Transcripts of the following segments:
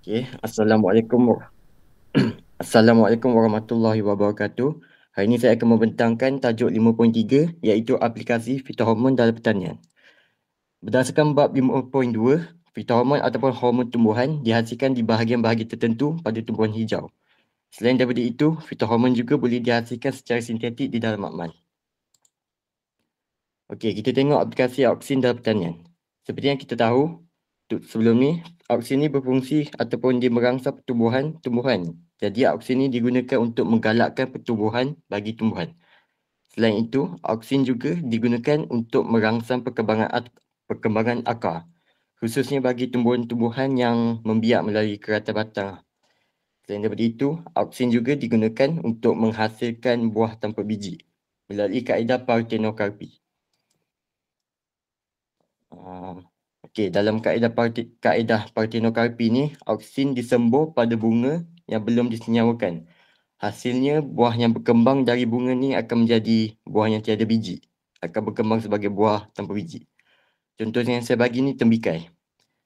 Okay, Assalamualaikum. Assalamualaikum warahmatullahi wabarakatuh. Hari ini saya akan membentangkan tajuk 5.3 iaitu aplikasi fitohormon dalam pertanian. Berdasarkan bab 5.2, fitohormon ataupun hormon tumbuhan dihasilkan di bahagian-bahagian tertentu pada tumbuhan hijau. Selain daripada itu, fitohormon juga boleh dihasilkan secara sintetik di dalam makmal. Okey, kita tengok aplikasi auksin dalam pertanian. Seperti yang kita tahu, sebelum ni, auksin ni berfungsi ataupun dia merangsang pertumbuhan tumbuhan. Jadi auksin ni digunakan untuk menggalakkan pertumbuhan bagi tumbuhan. Selain itu, auksin juga digunakan untuk merangsang perkembangan perkembangan akar. Khususnya bagi tumbuhan-tumbuhan yang membiak melalui kerata batang. Selain daripada itu, auksin juga digunakan untuk menghasilkan buah tanpa biji melalui kaedah parthenokarpi. Uh, Okey, dalam kaedah parti, kaedah parthenokarpi ni, auksin disembur pada bunga yang belum disenyawakan. Hasilnya, buah yang berkembang dari bunga ni akan menjadi buah yang tiada biji. Akan berkembang sebagai buah tanpa biji. Contoh yang saya bagi ni tembikai.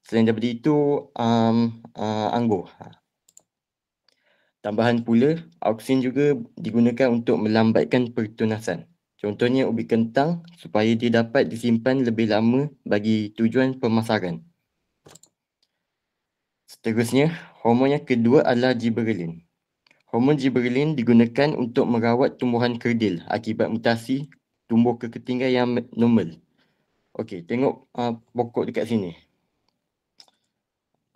Selain daripada itu, um, uh, anggur. Ha. Tambahan pula, auksin juga digunakan untuk melambatkan pertunasan. Contohnya ubi kentang supaya dia dapat disimpan lebih lama bagi tujuan pemasaran. Seterusnya, hormon yang kedua adalah gibberellin. Hormon gibberellin digunakan untuk merawat tumbuhan kerdil akibat mutasi tumbuh ke ketinggian yang normal. Okey, tengok uh, pokok dekat sini.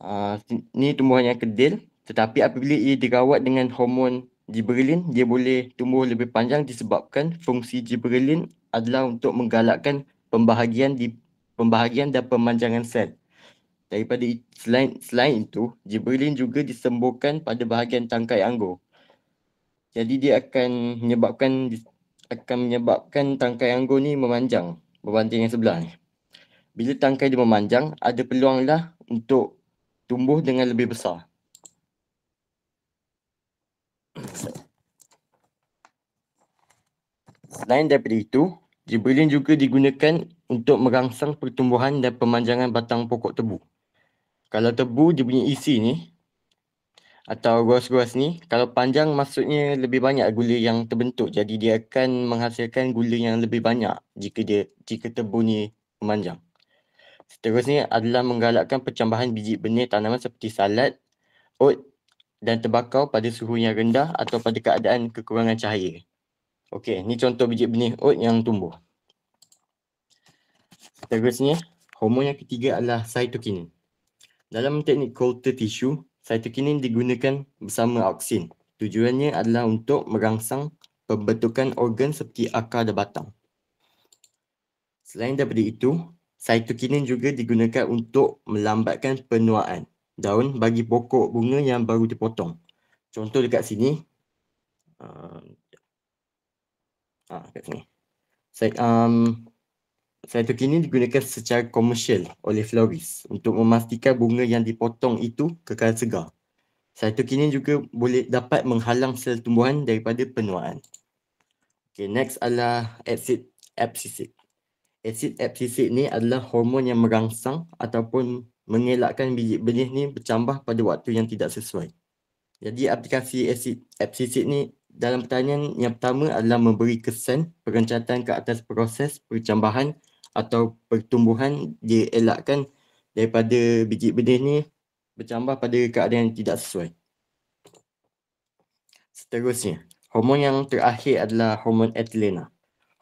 Uh, ni tumbuhan yang kerdil tetapi apabila ia dirawat dengan hormon Gibberellin dia boleh tumbuh lebih panjang disebabkan fungsi gibberellin adalah untuk menggalakkan pembahagian di pembahagian dan pemanjangan sel. Daripada selain selain itu, gibberellin juga disemburkan pada bahagian tangkai anggur. Jadi dia akan menyebabkan akan menyebabkan tangkai anggur ni memanjang berbanding yang sebelah ni. Bila tangkai dia memanjang, ada peluanglah untuk tumbuh dengan lebih besar. Selain daripada itu, gibberellin juga digunakan untuk merangsang pertumbuhan dan pemanjangan batang pokok tebu. Kalau tebu dia punya isi ni atau ruas-ruas ni, kalau panjang maksudnya lebih banyak gula yang terbentuk. Jadi dia akan menghasilkan gula yang lebih banyak jika dia jika tebu ni memanjang. Seterusnya adalah menggalakkan percambahan biji benih tanaman seperti salad, oat dan tembakau pada suhu yang rendah atau pada keadaan kekurangan cahaya. Okey, ni contoh biji benih oat yang tumbuh. Seterusnya, hormon yang ketiga adalah cytokinin. Dalam teknik culture tissue, cytokinin digunakan bersama auksin. Tujuannya adalah untuk merangsang pembentukan organ seperti akar dan batang. Selain daripada itu, cytokinin juga digunakan untuk melambatkan penuaan daun bagi pokok bunga yang baru dipotong. Contoh dekat sini. Uh, ah, kat sini. Saya, um, cytokinin digunakan secara komersial oleh florist untuk memastikan bunga yang dipotong itu kekal segar. Cytokinin juga boleh dapat menghalang sel tumbuhan daripada penuaan. Okay, next adalah acid abscisic. Acid abscisic ni adalah hormon yang merangsang ataupun mengelakkan biji benih ni bercambah pada waktu yang tidak sesuai. Jadi aplikasi asid abscisic ni dalam pertanian yang pertama adalah memberi kesan perencatan ke atas proses percambahan atau pertumbuhan dielakkan daripada biji benih ni bercambah pada keadaan yang tidak sesuai. Seterusnya, hormon yang terakhir adalah hormon etilena.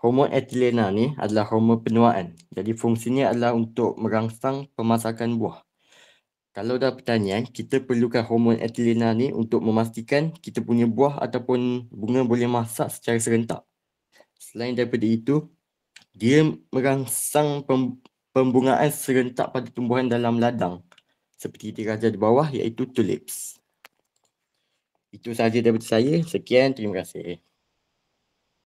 Hormon etilena ni adalah hormon penuaan. Jadi fungsinya adalah untuk merangsang pemasakan buah. Kalau dalam pertanian, kita perlukan hormon etilena ni untuk memastikan kita punya buah ataupun bunga boleh masak secara serentak. Selain daripada itu, dia merangsang pembungaan serentak pada tumbuhan dalam ladang seperti diraja di bawah iaitu tulips. Itu sahaja daripada saya. Sekian, terima kasih.